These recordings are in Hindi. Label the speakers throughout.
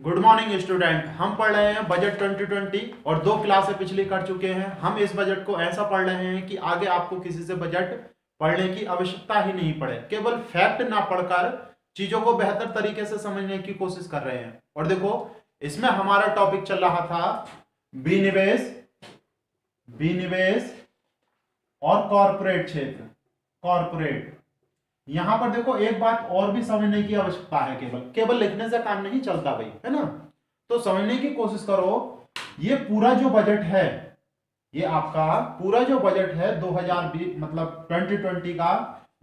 Speaker 1: गुड मॉर्निंग स्टूडेंट हम पढ़ रहे हैं बजट 2020 और दो क्लासें पिछली कर चुके हैं। हम इस बजट को ऐसा पढ़ रहे हैं कि आगे आपको किसी से बजट पढ़ने की आवश्यकता ही नहीं पड़े। केवल फैक्ट ना पढ़कर चीज़ों को बेहतर तरीके से समझने की कोशिश कर रहे हैं। और देखो, इसमें हमारा टॉपिक चल रहा था विनिवेश विनिवेश और कॉरपोरेट क्षेत्र। कॉरपोरेट यहाँ पर देखो, एक बात और भी समझने की आवश्यकता है केवल। केवल लिखने से काम नहीं चलता भाई, है ना? तो समझने की कोशिश करो, ये पूरा जो बजट है, ये आपका पूरा जो बजट है 2020 मतलब 2020 का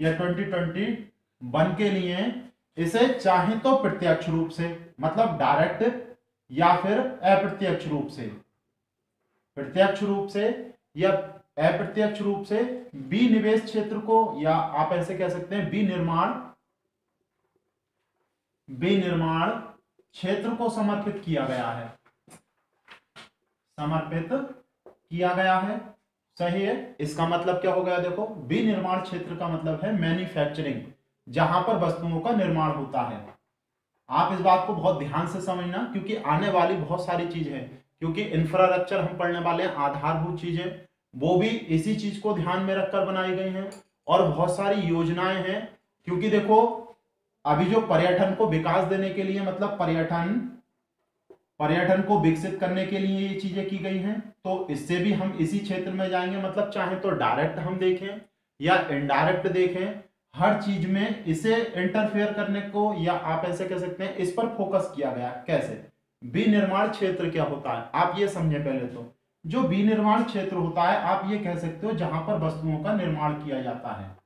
Speaker 1: या 2020 वन के लिए, इसे चाहे तो प्रत्यक्ष रूप से मतलब डायरेक्ट या फिर अप्रत्यक्ष रूप से। प्रत्यक्ष रूप से या अप्रत्यक्ष रूप से विनिवेश क्षेत्र को, या आप ऐसे कह सकते हैं, विनिर्माण विनिर्माण क्षेत्र को समर्पित किया गया है। समर्पित किया गया है। सही है। इसका मतलब क्या हो गया देखो? विनिर्माण क्षेत्र का मतलब है मैन्युफैक्चरिंग जहाँ पर वस्तुओं का निर्माण होता है। आप इस बात को बहुत ध्यान से समझना, क्योंकि आने वाली बहुत सारी चीज़ है, क्योंकि इंफ्रास्ट्रक्चर हम पढ़ने वाले हैं, आधारभूत चीज़ें वो भी इसी चीज़ को ध्यान में रखकर बनाई गई हैं और बहुत सारी योजनाएँ हैं, क्योंकि देखो, अभी जो पर्यटन को विकास देने के लिए मतलब पर्यटन पर्यटन को विकसित करने के लिए ये चीज़ें की गई हैं तो इससे भी हम इसी क्षेत्र में जाएँगे। मतलब चाहे तो डायरेक्ट हम देखें या इनडायरेक्ट देखें, हर चीज़ में इसे इंटरफेयर करने को या आप ऐसे कह सकते हैं, इस पर फोकस किया गया। कैसे? विनिर्माण क्षेत्र क्या होता है? आप ये समझे पहले तो। जो विनिर्माण क्षेत्र होता है, आप ये कह सकते हो जहाँ पर वस्तुओं का निर्माण किया जाता है।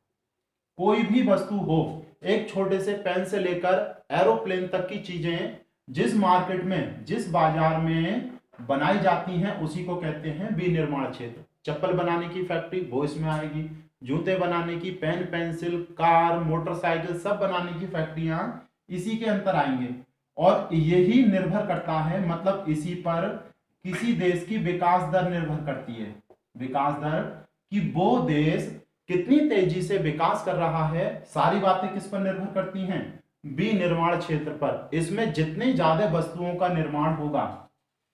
Speaker 1: कोई भी वस्तु हो, एक छोटे से पेन से लेकर एरोप्लेन तक की चीज़ें जिस मार्केट में, जिस बाज़ार में बनाई जाती हैं, उसी को कहते हैं विनिर्माण क्षेत्र। चप्पल बनाने की फैक्ट्री, वो इसमें आएगी। जूते बनाने की, पेन, पेंसिल, कार, मोटरसाइकिल, सब बनाने की फैक्ट्रियाँ इसी के अंतर आएँगे। और यही निर्भर करता है मतलब इसी पर किसी देश की विकास दर निर्भर करती है। विकास दर कि वो देश कितनी तेज़ी से विकास कर रहा है, सारी बातें किस पर निर्भर करती हैं? विनिर्माण क्षेत्र पर। इसमें जितनी ज़्यादा वस्तुओं का निर्माण होगा,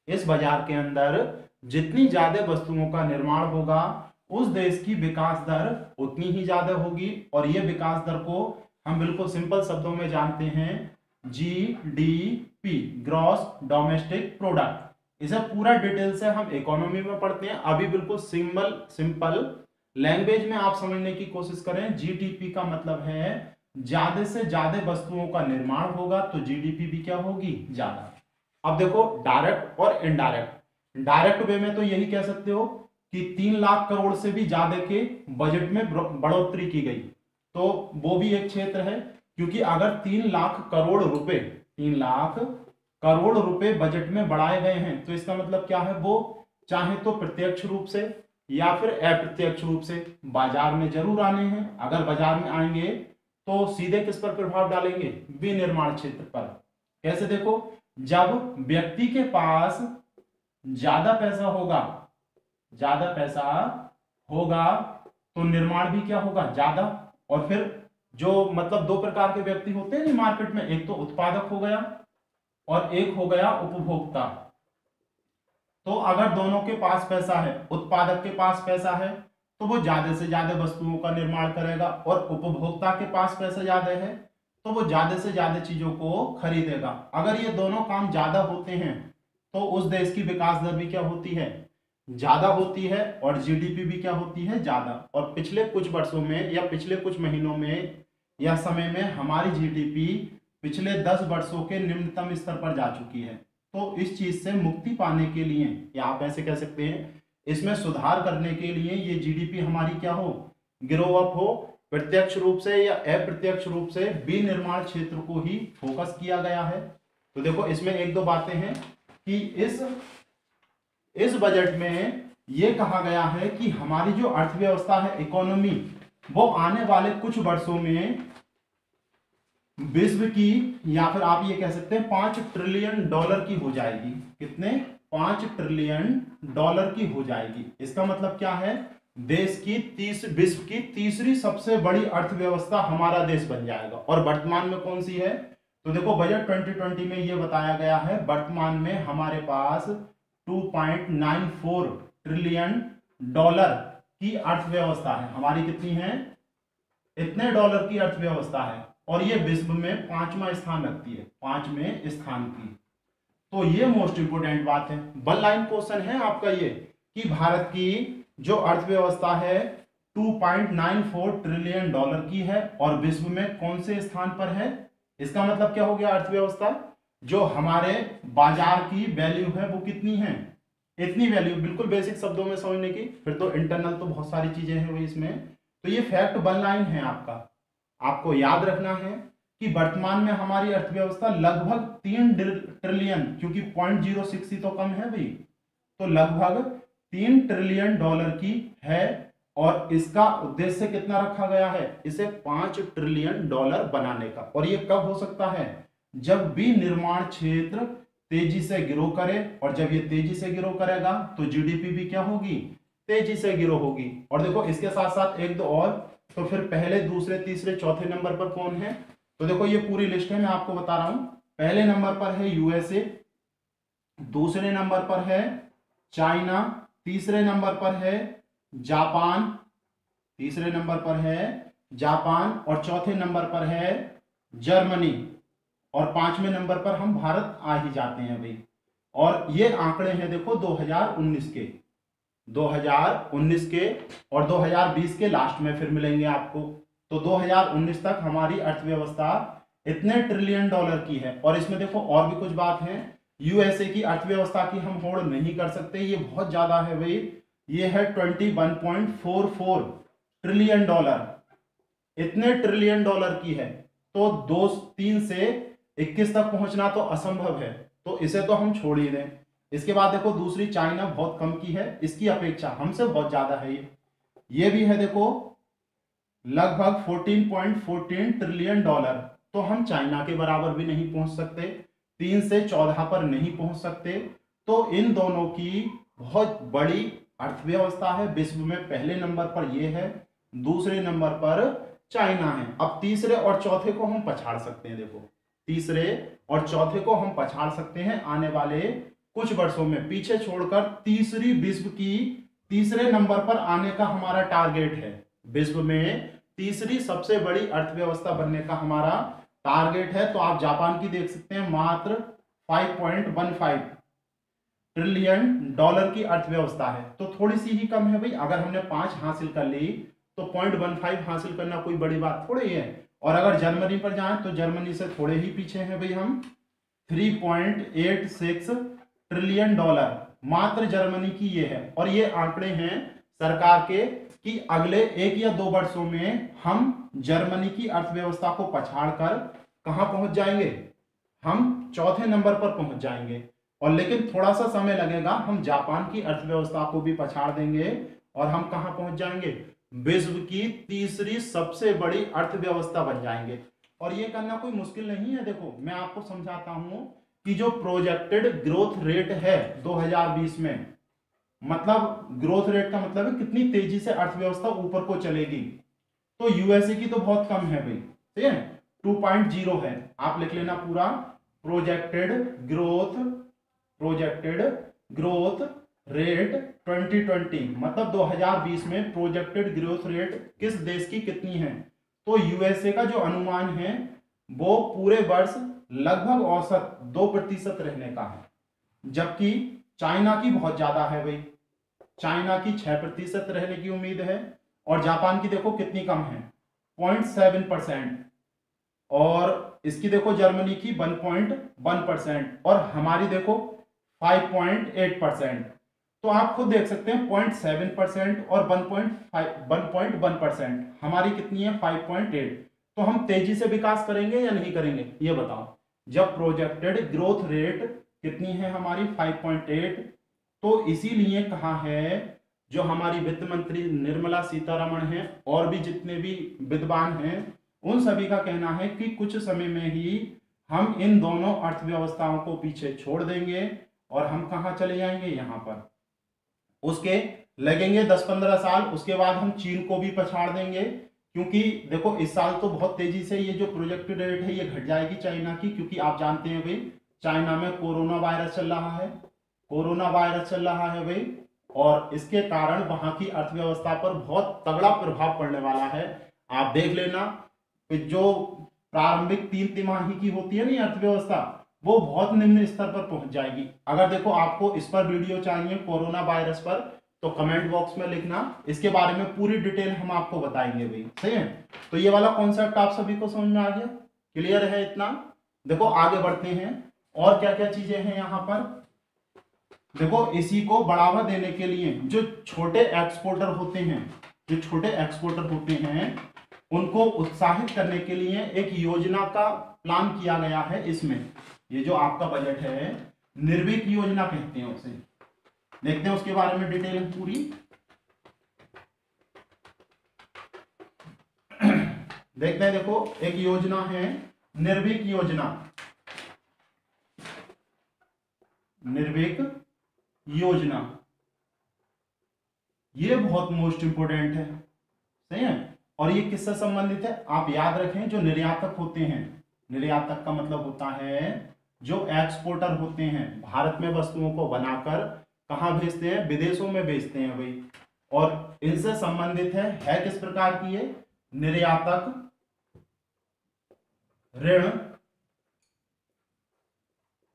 Speaker 1: इस बाज़ार के अंदर जितनी ज़्यादा वस्तुओं का निर्माण होगा, उस देश की विकास दर उतनी ही ज़्यादा होगी। और ये विकास दर को हम बिल्कुल सिंपल शब्दों में जानते हैं, G D P, gross domestic product. इसे पूरा डिटेल से हम इकोनॉमी में पढ़ते हैं। अभी बिल्कुल सिंपल सिंपल लैंग्वेज में आप समझने की कोशिश करें। जीडीपी का मतलब है, ज़्यादा से ज़्यादा वस्तुओं का निर्माण होगा तो जीडीपी भी क्या होगी? ज़्यादा। अब देखो डायरेक्ट और इनडायरेक्ट डायरेक्ट वे में तो यही कह सकते हो कि तीन लाख करोड़ से भी ज़्यादा के बजट में बढ़ोतरी की गई। तो वो भी एक क्षेत्र है, क्योंकि अगर तीन लाख करोड़ रुपए, तीन लाख करोड़ रुपए बजट में बढ़ाए गए हैं। तो इसका मतलब क्या है? वो चाहे तो प्रत्यक्ष रूप से या फिर अप्रत्यक्ष रूप से बाज़ार में ज़रूर आने हैं। अगर बाज़ार में आएँगे तो सीधे किस पर प्रभाव डालेंगे? विनिर्माण क्षेत्र पर। कैसे देखो? जब व्यक्ति के पास ज़्यादा पैसा होगा, ज़्यादा पैसा होगा तो निर्माण भी क्या होगा? ज़्यादा। और फिर जो मतलब दो प्रकार के व्यक्ति होते हैं मार्केट में, एक तो उत्पादक हो गया और एक हो गया उपभोक्ता। तो अगर दोनों के पास पैसा है, उत्पादक के पास पैसा है तो वो ज़्यादा से ज़्यादा वस्तुओं का निर्माण करेगा और उपभोक्ता के पास पैसा ज़्यादा है तो वो ज़्यादा से ज़्यादा चीज़ों को खरीदेगा। अगर ये दोनों काम ज़्यादा होते हैं तो उस देश की विकास दर भी क्या होती है? ज़्यादा होती है और जीडीपी भी क्या होती है? ज़्यादा। और पिछले कुछ वर्षों में या पिछले कुछ महीनों में या समय में हमारी जीडीपी पिछले दस वर्षों के निम्नतम स्तर पर जा चुकी है। तो इस चीज़ से मुक्ति पाने के लिए, या आप ऐसे कह सकते हैं, इसमें सुधार करने के लिए ये जीडीपी हमारी क्या हो? ग्रो अप हो, प्रत्यक्ष रूप से या अप्रत्यक्ष रूप से विनिर्माण क्षेत्र को ही फोकस किया गया है। तो देखो, इसमें एक दो बातें हैं कि इस इस बजट में ये कहा गया है कि हमारी जो अर्थव्यवस्था है इकोनॉमी वो आने वाले कुछ वर्षों में विश्व की, या फिर आप ये कह सकते हैं पाँच ट्रिलियन डॉलर की हो जाएगी। कितने? पाँच ट्रिलियन डॉलर की हो जाएगी। इसका मतलब क्या है? देश की तीस, विश्व की तीसरी सबसे बड़ी अर्थव्यवस्था हमारा देश बन जाएगा। और वर्तमान में कौन सी है? तो देखो बजट 2020 में ये बताया गया है, वर्तमान में हमारे पास 2.94 ट्रिलियन डॉलर की अर्थव्यवस्था है। हमारी कितनी है? इतने डॉलर की अर्थव्यवस्था है। और ये विश्व में पांचवा स्थान रखती है, पाँचवें स्थान की। तो ये मोस्ट इंपोर्टेंट बात है। वन लाइन क्वेश्चन है आपका ये, कि भारत की जो अर्थव्यवस्था है 2.94 ट्रिलियन डॉलर की है और विश्व में कौन से स्थान पर है? इसका मतलब क्या हो गया अर्थव्यवस्था? जो हमारे बाज़ार की वैल्यू है वो कितनी है? इतनी वैल्यू बिल्कुल बेसिक शब्दों में समझने की। फिर तो इंटरनल तो बहुत सारी चीज़ें हैं वही इसमें। तो ये फैक्ट वन लाइन है आपका। आपको याद रखना है कि वर्तमान में हमारी अर्थव्यवस्था लगभग तीन ट्रिलियन क्योंकि पॉइंट ज़ीरो सिक्स ही तो कम है भाई। तो लगभग तीन ट्रिलियन डॉलर की है और इसका उद्देश्य कितना रखा गया है? इसे पाँच ट्रिलियन डॉलर बनाने का। और ये कब हो सकता है? जब भी निर्माण क्षेत्र तेज़ी से ग्रो करे और जब ये तेज़ी से ग्रो करेगा तो जीडीपी भी क्या होगी? तेज़ी से ग्रो होगी। और देखो, इसके साथ साथ एक दो और तो फिर पहले, दूसरे, तीसरे, चौथे नंबर पर कौन है? तो देखो, ये पूरी लिस्ट है, मैं आपको बता रहा हूँ। पहले नंबर पर है यूएसए दूसरे नंबर पर है चाइना, तीसरे नंबर पर है जापान, तीसरे नंबर पर है जापान, और चौथे नंबर पर है जर्मनी, और पाँचवें नंबर पर हम भारत आ ही जाते हैं भाई। और ये आंकड़े हैं देखो 2019 के। 2019 के और 2020 के लास्ट में फिर मिलेंगे आपको। तो 2019 तक हमारी अर्थव्यवस्था इतने ट्रिलियन डॉलर की है। और इसमें देखो और भी कुछ बात है। यूएसए की अर्थव्यवस्था की हम होड़ नहीं कर सकते। ये बहुत ज़्यादा है भाई। ये है 21.44 ट्रिलियन डॉलर इतने ट्रिलियन डॉलर की है। तो दो तीन से 21 तक पहुँचना तो असंभव है। तो इसे तो हम छोड़ ही दें। इसके बाद देखो, दूसरी चाइना बहुत कम की है। इसकी अपेक्षा हमसे बहुत ज़्यादा है ये। ये भी है देखो, लगभग 14.14 ट्रिलियन डॉलर तो हम चाइना के बराबर भी नहीं पहुँच सकते, तीन से चौदह पर नहीं पहुँच सकते। तो इन दोनों की बहुत बड़ी अर्थव्यवस्था है। विश्व में पहले नंबर पर यह है, दूसरे नंबर पर चाइना है। अब तीसरे और चौथे को हम पछाड़ सकते हैं, देखो। तीसरे और चौथे को हम पछाड़ सकते हैं, आने वाले कुछ वर्षों में। पीछे छोड़कर तीसरी विश्व की, तीसरे नंबर पर आने का हमारा टारगेट है। विश्व में तीसरी सबसे बड़ी अर्थव्यवस्था बनने का हमारा टारगेट है। तो आप जापान की देख सकते हैं, मात्र 5.15 ट्रिलियन डॉलर की अर्थव्यवस्था है। तो थोड़ी सी ही कम है भाई। अगर हमने पाँच हासिल कर ली तो पॉइंट वन फाइव हासिल करना कोई बड़ी बात थोड़ी है। और अगर जर्मनी पर जाएँ तो जर्मनी से थोड़े ही पीछे हैं भाई हम। 3.86 ट्रिलियन डॉलर। मात्र जर्मनी की ये है। और ये आंकड़े हैं सरकार के कि अगले एक या दो वर्षों में हम जर्मनी की अर्थव्यवस्था को पछाड़ कर कहाँ पहुँच जाएँगे? हम चौथे नंबर पर पहुँच जाएँगे। और लेकिन थोड़ा सा समय लगेगा, हम जापान की अर्थव्यवस्था को भी पछाड़ देंगे और हम कहाँ पहुँच जाएँगे? विश्व की तीसरी सबसे बड़ी अर्थव्यवस्था बन जाएँगे। और ये करना कोई मुश्किल नहीं है, देखो, मैं आपको समझाता हूँ कि जो प्रोजेक्टेड ग्रोथ रेट है 2020 में मतलब ग्रोथ रेट का मतलब है कितनी तेज़ी से अर्थव्यवस्था ऊपर को चलेगी। तो यूएसए की तो बहुत कम है भाई, ठीक है? टू पॉइंट ज़ीरो है। आप लिख लेना पूरा projected growth projected growth rate 2020 मतलब 2020 में प्रोजेक्टेड ग्रोथ रेट किस देश की कितनी है? तो यूएसए का जो अनुमान है, वो पूरे वर्ष लगभग औसत दो प्रतिशत रहने का है, जबकि चाइना की बहुत ज़्यादा है भाई। चाइना की छह प्रतिशत रहने की उम्मीद है और जापान की देखो कितनी कम है, पॉइंट सेवन परसेंट। और इसकी देखो जर्मनी की वन पॉइंट वन परसेंट और हमारी देखो फाइव पॉइंट एट परसेंट। तो आप खुद देख सकते हैं पॉइंट सेवन परसेंट और one point five, one point one percent. हमारी कितनी है? Five point eight. तो हम तेज़ी से विकास करेंगे या नहीं करेंगे, ये बताओ। जब प्रोजेक्टेड ग्रोथ रेट कितनी है हमारी? 5.8 तो इसीलिए कहा है, जो हमारी वित्त मंत्री निर्मला सीतारमण है, और भी जितने भी विद्वान हैं, उन सभी का कहना है कि कुछ समय में ही हम इन दोनों अर्थव्यवस्थाओं को पीछे छोड़ देंगे, और हम कहा चले जाएँगे? यहाँ पर। उसके लगेंगे 10-15 साल, उसके बाद हम चीन को भी पछाड़ देंगे। क्योंकि देखो, इस साल तो बहुत तेज़ी से ये जो प्रोजेक्टेड रेट है, ये घट जाएगी चाइना की, क्योंकि आप जानते हैं भाई, चाइना में कोरोना वायरस चल रहा है, कोरोना वायरस चल रहा है भाई, और इसके कारण वहाँ की अर्थव्यवस्था पर बहुत तगड़ा प्रभाव पड़ने वाला है। आप देख लेना जो प्रारंभिक तीन तिमाही की होती है ना अर्थव्यवस्था, वो बहुत निम्न स्तर पर पहुँच जाएगी। अगर देखो, आपको इस पर वीडियो चाहिए कोरोना वायरस पर तो कमेंट बॉक्स में लिखना। इसके बारे में पूरी डिटेल हम आपको बताएँगे भाई। सही है? तो ये वाला कॉन्सेप्ट आप सभी को समझ में आ गया? क्लियर है इतना? देखो, आगे बढ़ते हैं। और क्या क्या चीज़ें हैं यहाँ पर? देखो, इसी को बढ़ावा देने के लिए जो छोटे एक्सपोर्टर होते हैं, जो छोटे एक्सपोर्टर होते हैं, उनको उत्साहित करने के लिए एक योजना का प्लान किया गया है इसमें। ये जो आपका बजट है निर्विक योजना कहते हैं उसे। देखते हैं उसके बारे में डिटेल पूरी। देखते हैं देखो, एक योजना है, निर्भीक योजना। निर्भीक योजना। ये बहुत मोस्ट इंपोर्टेंट है। सही है? और ये किससे संबंधित है? आप याद रखें, जो निर्यातक होते हैं। निर्यातक का मतलब होता है जो एक्सपोर्टर होते हैं। भारत में वस्तुओं को बनाकर कहा भेजते हैं? विदेशों में भेजते हैं भाई। और इनसे संबंधित है है किस प्रकार की ये? निर्यातक ऋण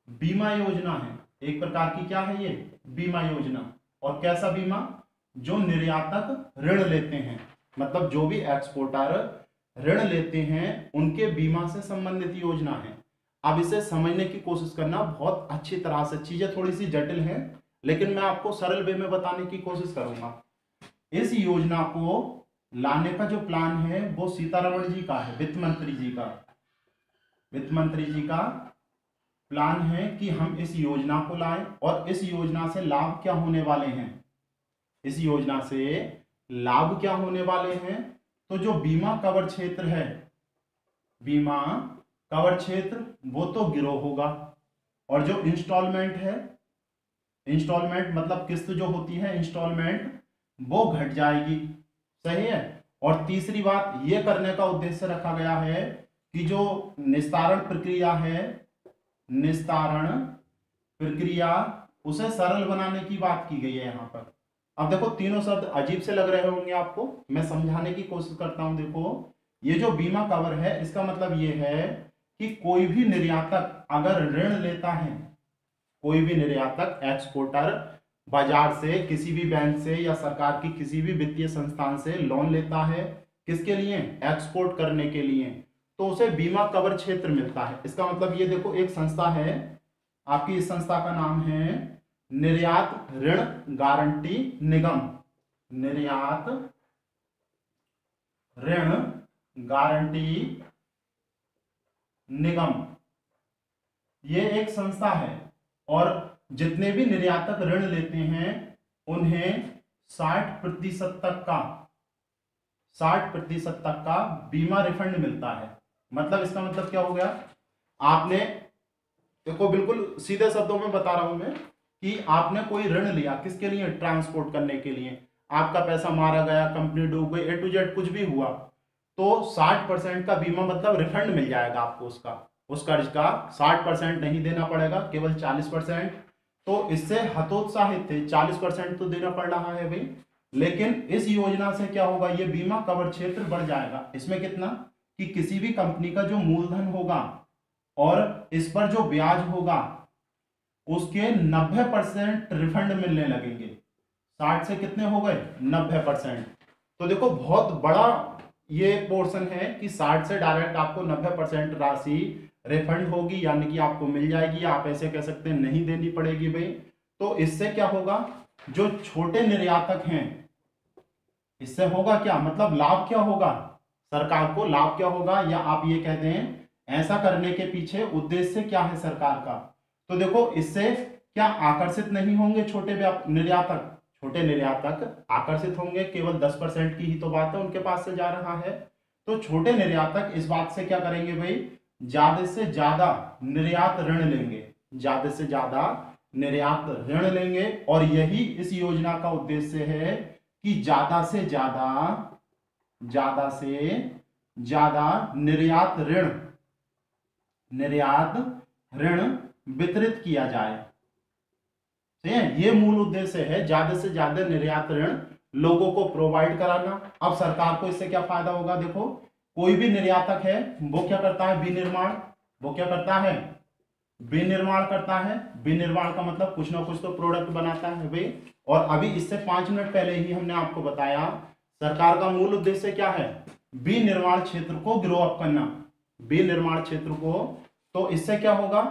Speaker 1: बीमा योजना है। एक प्रकार की क्या है ये? बीमा योजना। और कैसा बीमा? जो निर्यातक ऋण लेते हैं। मतलब जो भी एक्सपोर्टर ऋण लेते हैं, उनके बीमा से संबंधित योजना है। अब इसे समझने की कोशिश करना बहुत अच्छी तरह से, चीज़ें थोड़ी सी जटिल हैं। लेकिन मैं आपको सरल वे में बताने की कोशिश करूँगा। इस योजना को लाने का जो प्लान है, वो सीतारमण जी का है, वित्त मंत्री जी का। वित्त मंत्री जी का प्लान है कि हम इस योजना को लाएँ और इस योजना से लाभ क्या होने वाले हैं। इस योजना से लाभ क्या होने वाले हैं? तो जो बीमा कवर क्षेत्र है, बीमा कवर क्षेत्र, वो तो गिरो होगा। और जो इंस्टॉलमेंट है इंस्टॉलमेंट मतलब किस्त जो होती है इंस्टॉलमेंट वो घट जाएगी। सही है? और तीसरी बात ये करने का उद्देश्य रखा गया है कि जो निस्तारण प्रक्रिया है, निस्तारण प्रक्रिया, उसे सरल बनाने की बात की गई है यहाँ पर। अब देखो, तीनों शब्द अजीब से लग रहे होंगे आपको। मैं समझाने की कोशिश करता हूँ, देखो। ये जो बीमा कवर है, इसका मतलब ये है कि कोई भी निर्यातक अगर ऋण लेता है कोई भी निर्यातक एक्सपोर्टर बाज़ार से, किसी भी बैंक से या सरकार की किसी भी वित्तीय संस्थान से लोन लेता है। किसके लिए? एक्सपोर्ट करने के लिए। तो उसे बीमा कवर क्षेत्र मिलता है। इसका मतलब ये देखो, एक संस्था है। आपकी इस संस्था का नाम है निर्यात ऋण गारंटी निगम। निर्यात ऋण गारंटी निगम। ये एक संस्था है। और जितने भी निर्यातक ऋण लेते हैं, उन्हें 60 प्रतिशत तक का 60 प्रतिशत तक का बीमा रिफंड मिलता है। मतलब इसका मतलब क्या हो गया? आपने, देखो बिल्कुल सीधे शब्दों में बता रहा हूँ मैं कि आपने कोई ऋण लिया किसके लिए? ट्रांसपोर्ट करने के लिए। आपका पैसा मारा गया, कंपनी डूब गई ए टू जेड कुछ भी हुआ तो 60 परसेंट का बीमा मतलब रिफंड मिल जाएगा आपको उसका। उस कर्ज का 60 परसेंट नहीं देना पड़ेगा, केवल 40 परसेंट। तो इससे हतोत्साहित थे 40 परसेंट तो देना पड़ रहा है भाई। लेकिन इस योजना से क्या होगा, ये बीमा कवर क्षेत्र बढ़ जाएगा। इसमें कितना? कि किसी भी कंपनी का जो मूलधन होगा और इस पर जो ब्याज होगा, उसके 90 परसेंट रिफंड मिलने लगेंगे। 60 से कितने हो गए? 90 परसेंट। तो देखो, बहुत बड़ा ये पोर्शन है कि 60 से डायरेक्ट आपको 90 परसेंट राशि रिफंड होगी, यानी कि आपको मिल जाएगी। आप ऐसे कह सकते हैं, नहीं देनी पड़ेगी भाई। तो इससे क्या होगा? जो छोटे निर्यातक हैं, इससे होगा क्या? मतलब लाभ क्या होगा? सरकार को लाभ क्या होगा? या आप ये कहते हैं, ऐसा करने के पीछे उद्देश्य क्या है सरकार का? तो देखो, इससे क्या आकर्षित नहीं होंगे छोटे निर्यातक? छोटे निर्यातक आकर्षित होंगे, केवल दस परसेंट की ही तो बात है, उनके पास से जा रहा है। तो छोटे निर्यातक इस बात से क्या करेंगे भाई? ज़्यादा से ज़्यादा निर्यात ऋण लेंगे। ज़्यादा से ज़्यादा निर्यात ऋण लेंगे और यही इस योजना का उद्देश्य है कि ज़्यादा से ज़्यादा ज़्यादा से ज़्यादा निर्यात ऋण निर्यात ऋण वितरित किया जाए। ठीक है ये मूल उद्देश्य है ज़्यादा से ज़्यादा निर्यात ऋण लोगों को प्रोवाइड कराना। अब सरकार को इससे क्या फ़ायदा होगा? देखो, कोई भी निर्यातक है, वो क्या करता है? विनिर्माण। वो क्या करता है? विनिर्माण करता है। विनिर्माण का मतलब कुछ ना कुछ तो प्रोडक्ट बनाता है भाई। और अभी इससे पाँच मिनट पहले ही हमने आपको बताया, सरकार का मूल उद्देश्य क्या है? विनिर्माण क्षेत्र को ग्रो अप करना। विनिर्माण क्षेत्र को तो इससे क्या होगा?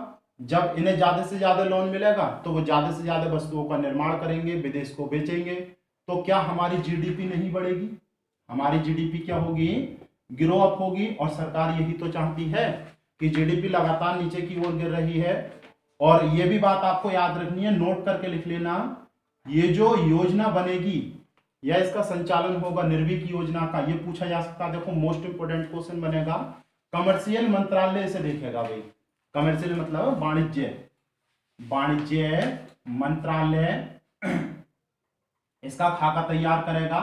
Speaker 1: जब इन्हें ज़्यादा से ज़्यादा लोन मिलेगा तो वो ज़्यादा से ज़्यादा वस्तुओं का निर्माण करेंगे, विदेश को बेचेंगे। तो क्या हमारी जीडीपी नहीं बढ़ेगी? हमारी जीडीपी क्या होगी? ग्रो अप होगी, और सरकार यही तो चाहती है कि जीडीपी लगातार नीचे की ओर गिर रही है। और ये भी बात आपको याद रखनी है नोट करके लिख लेना। ये जो योजना बनेगी, या इसका संचालन होगा निर्विक योजना का, ये पूछा जा सकता है। देखो मोस्ट इंपोर्टेंट क्वेश्चन बनेगा। कमर्शियल मंत्रालय से देखेगा भाई। कमर्शियल मतलब वाणिज्य। वाणिज्य मंत्रालय इसका खाका तैयार करेगा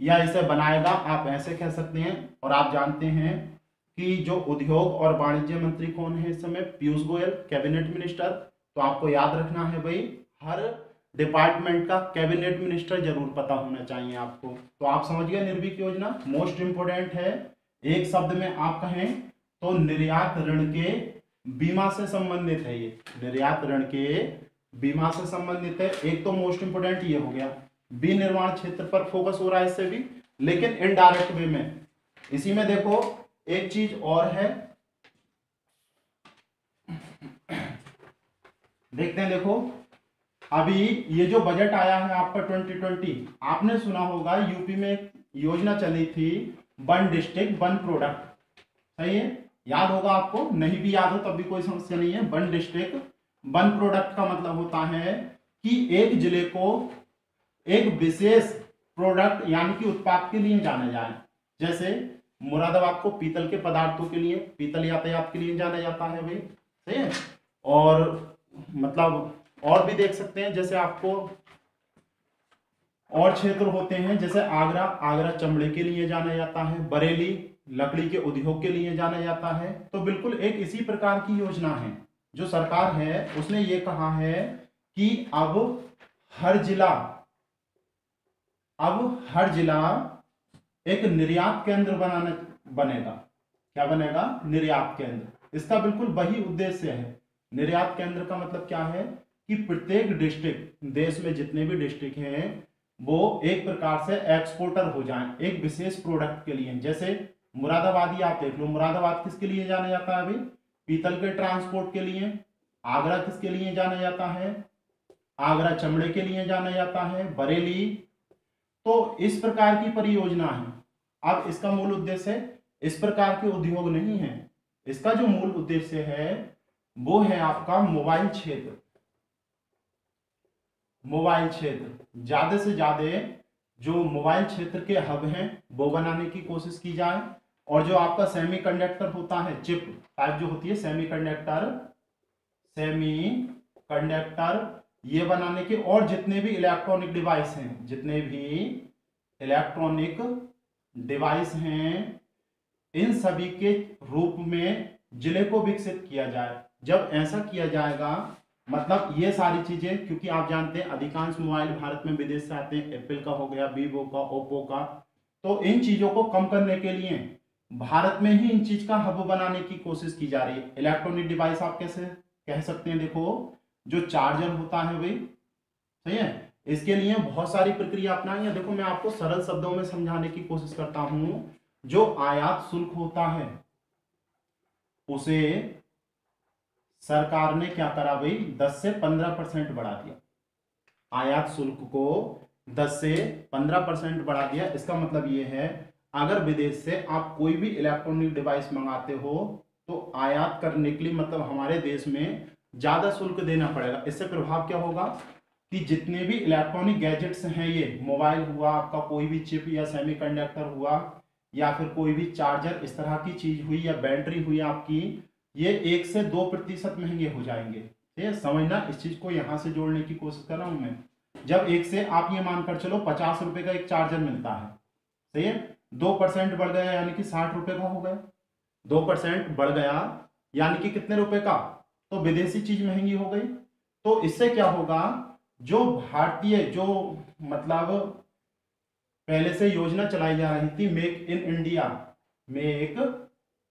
Speaker 1: या इसे बनाएगा। आप ऐसे कह सकते हैं और आप जानते हैं कि जो उद्योग और वाणिज्य मंत्री कौन है इस समय? Piyush Goyal, cabinet minister. तो आपको याद रखना है भाई, हर डिपार्टमेंट का कैबिनेट मिनिस्टर ज़रूर पता होना चाहिए आपको। तो आप समझ गए निर्विक योजना, मोस्ट इंपोर्टेंट है। एक शब्द में आप कहें तो निर्यात ऋण के बीमा से संबंधित है ये। निर्यात ऋण के बीमा से संबंधित है। एक तो मोस्ट इंपोर्टेंट ये हो गया। विनिर्माण क्षेत्र पर फोकस हो रहा है इससे भी, लेकिन इनडायरेक्ट वे में। इसी में देखो, एक चीज़ और है। देखते हैं, देखो। अभी ये जो बजट आया है आपका 2020 आपने सुना होगा यूपी में योजना चली थी वन डिस्ट्रिक्ट वन प्रोडक्ट सही है? याद होगा आपको, नहीं भी याद हो तब भी कोई समस्या नहीं है। वन डिस्ट्रिक्ट, वन प्रोडक्ट का मतलब होता है कि एक ज़िले को एक विशेष प्रोडक्ट यानी कि उत्पाद के लिए जाना जाए। जैसे मुरादाबाद को पीतल के पदार्थों के लिए, पीतल यातायात के लिए जाना जाता है भाई, सही है? और मतलब और भी देख सकते हैं, जैसे आपको और क्षेत्र होते हैं, जैसे आगरा आगरा चमड़े के लिए जाना जाता है, बरेली लकड़ी के उद्योग के लिए जाना जाता है। तो बिल्कुल एक इसी प्रकार की योजना है। जो सरकार है, उसने ये कहा है कि अब हर जिला, अब हर जिला एक निर्यात केंद्र बनाने, बनेगा। क्या बनेगा? निर्यात केंद्र। इसका बिल्कुल वही उद्देश्य है। निर्यात केंद्र का मतलब क्या है? कि प्रत्येक डिस्ट्रिक्ट, देश में जितने भी डिस्ट्रिक्ट हैं, वो एक प्रकार से एक्सपोर्टर हो जाएँ, एक विशेष प्रोडक्ट के लिए। जैसे मुरादाबादी आप देख लो। मुरादाबाद किसके लिए जाना जाता है अभी? पीतल के ट्रांसपोर्ट के लिए। आगरा किसके लिए जाना जाता है? आगरा चमड़े के लिए जाना जाता है। बरेली। तो इस प्रकार की परियोजना है। अब इसका मूल उद्देश्य, इस प्रकार के उद्योग नहीं है। इसका जो मूल उद्देश्य है, वो है आपका मोबाइल क्षेत्र। मोबाइल क्षेत्र। ज़्यादा से ज़्यादा जो मोबाइल क्षेत्र के हब हैं, वो बनाने की कोशिश की जाए। और जो आपका सेमी कंडक्टर होता है चिप टाइप जो होती है सेमी कंडक्टर सेमी कंडक्टर ये बनाने के और जितने भी इलेक्ट्रॉनिक डिवाइस हैं, जितने भी इलेक्ट्रॉनिक डिवाइस हैं, इन सभी के रूप में ज़िले को विकसित किया जाए। जब ऐसा किया जाएगा मतलब ये सारी चीज़ें, क्योंकि आप जानते हैं, अधिकांश मोबाइल भारत में विदेश से आते हैं एप्पल का हो गया वीवो का ओप्पो का तो इन चीज़ों को कम करने के लिए भारत में ही इन चीज़ का हब बनाने की कोशिश की जा रही है। इलेक्ट्रॉनिक डिवाइस आप कैसे कह सकते हैं? देखो, जो चार्जर होता है भाई, सही है? इसके लिए बहुत सारी प्रक्रिया अपनाई है। देखो, मैं आपको सरल शब्दों में समझाने की कोशिश करता हूँ। जो आयात शुल्क होता है, उसे सरकार ने क्या करा भाई? 10 से 15 परसेंट बढ़ा दिया। आयात शुल्क को 10 से 15 परसेंट बढ़ा दिया। इसका मतलब ये है अगर विदेश से आप कोई भी इलेक्ट्रॉनिक डिवाइस मंगाते हो तो आयात करने के लिए मतलब हमारे देश में ज़्यादा शुल्क देना पड़ेगा। इससे प्रभाव क्या होगा कि जितने भी इलेक्ट्रॉनिक गैजेट्स हैं ये मोबाइल हुआ, आपका कोई भी चिप या सेमीकंडक्टर हुआ, या फिर कोई भी चार्जर इस तरह की चीज़ हुई या बैटरी हुई आपकी, ये एक से दो प्रतिशत महँगे हो जाएँगे। है? समझना इस चीज़ को यहाँ से जोड़ने की कोशिश कर रहा हूँ मैं। जब एक से आप ये मानकर चलो, पचास रुपए का एक चार्जर मिलता है। सही है? दो परसेंट बढ़ गया यानी कि साठ रुपए का हो गया। दो परसेंट बढ़ गया यानी कि कितने रुपए का? तो विदेशी चीज़ महँगी हो गई। तो इससे क्या होगा? जो भारतीय, जो मतलब पहले से योजना चलाई जा रही थी make in India make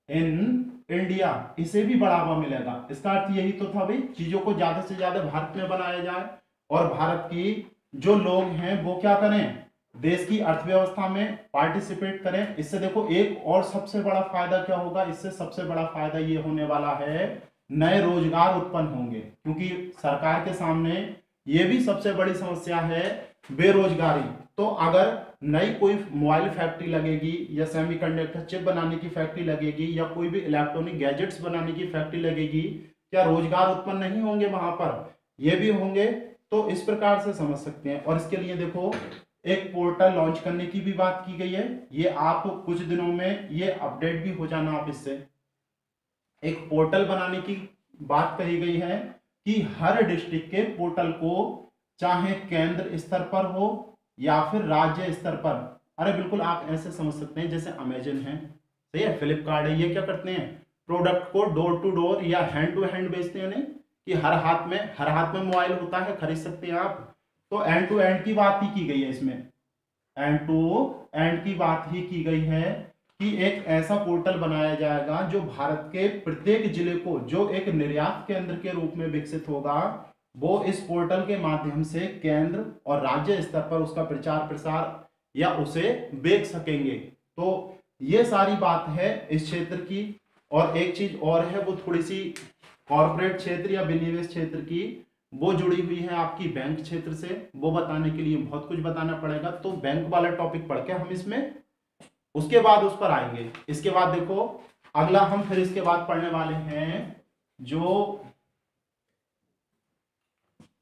Speaker 1: in India इसे भी बढ़ावा मिलेगा। इसका अर्थ यही तो था भाई, चीज़ों को ज़्यादा से ज़्यादा भारत में बनाया जाए और भारत की जो लोग हैं वो क्या करें? देश की अर्थव्यवस्था में पार्टिसिपेट करें। इससे देखो, एक और सबसे बड़ा फ़ायदा क्या होगा? इससे सबसे बड़ा फ़ायदा ये होने वाला है, नए रोज़गार उत्पन्न होंगे। क्योंकि सरकार के सामने ये भी सबसे बड़ी समस्या है बेरोजगारी। तो अगर नई कोई मोबाइल फैक्ट्री लगेगी या सेमीकंडक्टर चिप बनाने की फैक्ट्री लगेगी या कोई भी इलेक्ट्रॉनिक गैजेट्स बनाने की फैक्ट्री लगेगी, क्या रोज़गार उत्पन्न नहीं होंगे वहाँ पर? ये भी होंगे तो इस प्रकार से समझ सकते हैं। और इसके लिए देखो एक पोर्टल लॉन्च करने की भी बात की गई है। ये आप कुछ दिनों में ये अपडेट भी हो जाना आप इससे। एक पोर्टल बनाने की बात कही गई है कि हर डिस्ट्रिक्ट के पोर्टल को चाहे केंद्र स्तर पर हो या फिर राज्य स्तर पर। अरे बिल्कुल आप ऐसे समझ सकते हैं जैसे अमेजन है। सही है? फ्लिपकार्ट है। ये क्या करते हैं? प्रोडक्ट को डोर टू डोर या हैंड टू हैंड बेचते हैं कि हर हाथ में, हर हाथ में मोबाइल होता है, खरीद सकते हैं आप। तो एंड टू एंड की बात ही की गई है इसमें। एंड टू एंड की बात ही की गई है कि एक ऐसा पोर्टल बनाया जाएगा जो भारत के प्रत्येक ज़िले को, जो एक निर्यात केंद्र के रूप में विकसित होगा, वो इस पोर्टल के माध्यम से केंद्र और राज्य स्तर पर उसका प्रचार प्रसार या उसे बेच सकेंगे। तो ये सारी बात है इस क्षेत्र की। और एक चीज़ और है, वो थोड़ी सी कॉरपोरेट क्षेत्र या विनिवेश क्षेत्र की। वो जुड़ी हुई है आपकी बैंक क्षेत्र से, वो बताने के लिए बहुत कुछ बताना पड़ेगा। तो बैंक वाला टॉपिक पढ़ के हम इसमें, उसके बाद उस पर आएँगे। इसके बाद देखो, अगला हम फिर इसके बाद पढ़ने वाले हैं, जो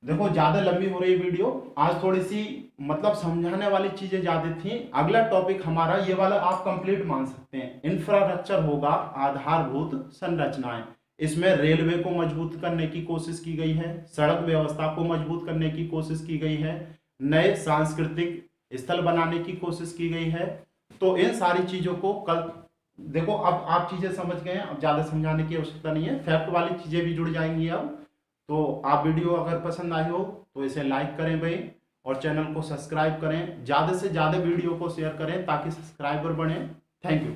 Speaker 1: देखो, ज़्यादा लंबी हो रही वीडियो। आज थोड़ी सी मतलब समझाने वाली चीज़ें ज़्यादा थी। अगला टॉपिक हमारा, ये वाला आप कंप्लीट मान सकते हैं। इंफ्रास्ट्रक्चर होगा, आधारभूत संरचनाएँ। इसमें रेलवे को मज़बूत करने की कोशिश की गई है, सड़क व्यवस्था को मज़बूत करने की कोशिश की गई है, नए सांस्कृतिक स्थल बनाने की कोशिश की गई है। तो इन सारी चीज़ों को कल, देखो, अब आप चीज़ें समझ गए अब ज़्यादा समझाने की आवश्यकता नहीं है। फैक्ट वाली चीज़ें भी जुड़ जाएँगी अब। तो आप वीडियो अगर पसंद आई हो तो इसे लाइक करें भाई, और चैनल को सब्सक्राइब करें। ज़्यादा से ज़्यादा वीडियो को शेयर करें, ताकि सब्सक्राइबर बढ़े। Thank you.